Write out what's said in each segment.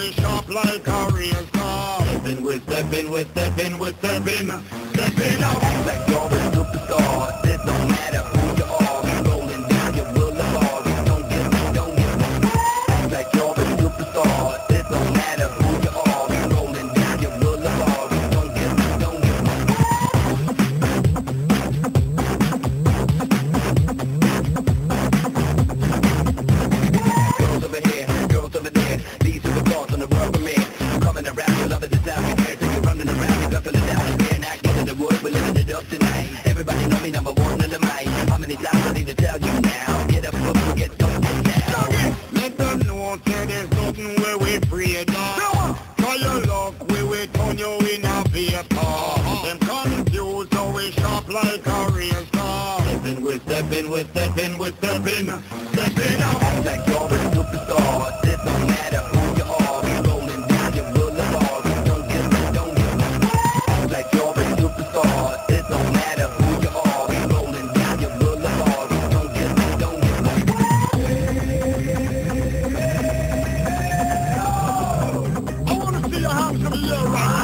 we sharp like a razor. Stepping, we're steppin', we're stepping, we're stepping, stepping away. How many times I need to tell you now? Get up, look, we'll get down. Let them know say there's nothing where we afraid of. Try your luck, we will turn you in a vapor. Them confused, so we shop like a razor. Stepping, we're stepping, we're stepping, we're stepping, stepping. time to be alright.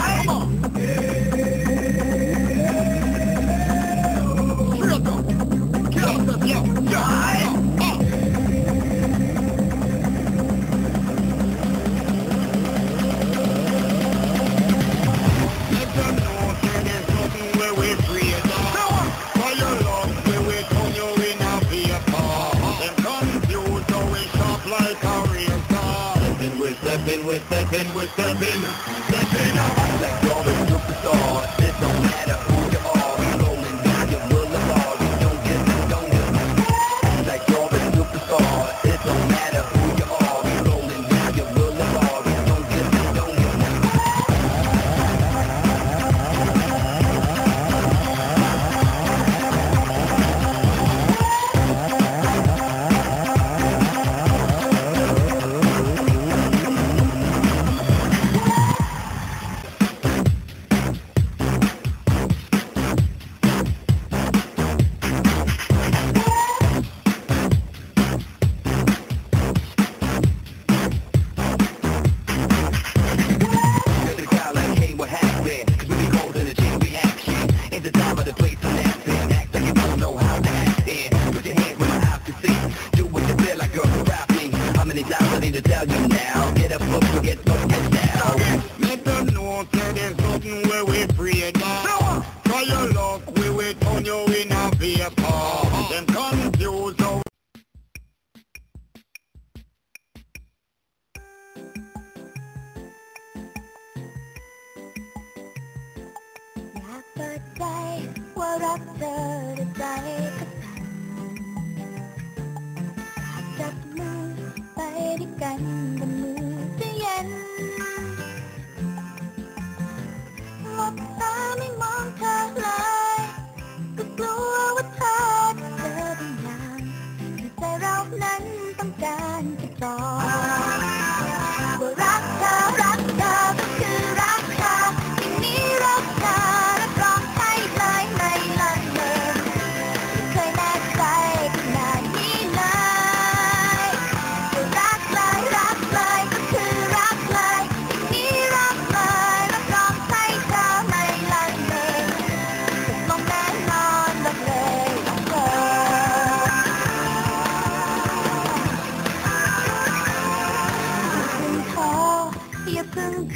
stepping, we're stepping Stepping up, like you're the superstar It don't matter who you are Now get up, up, get up, get down. Let them know that there's something where we pray down. Try your luck, we wait turn you in a vapor. Them confused how Goodbye, what after the day?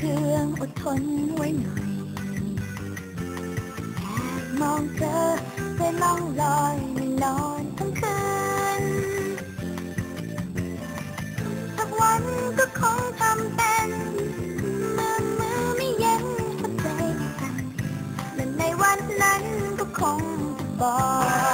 เคืองอดทนไว้หน่อยแอบมองเธอไปวล่องลอยมันอนทั้งคืนสักวันก็คงทำเป็นมือมือไม่เย็นหัวใจกันและในวันนั้นก็คงจะบอก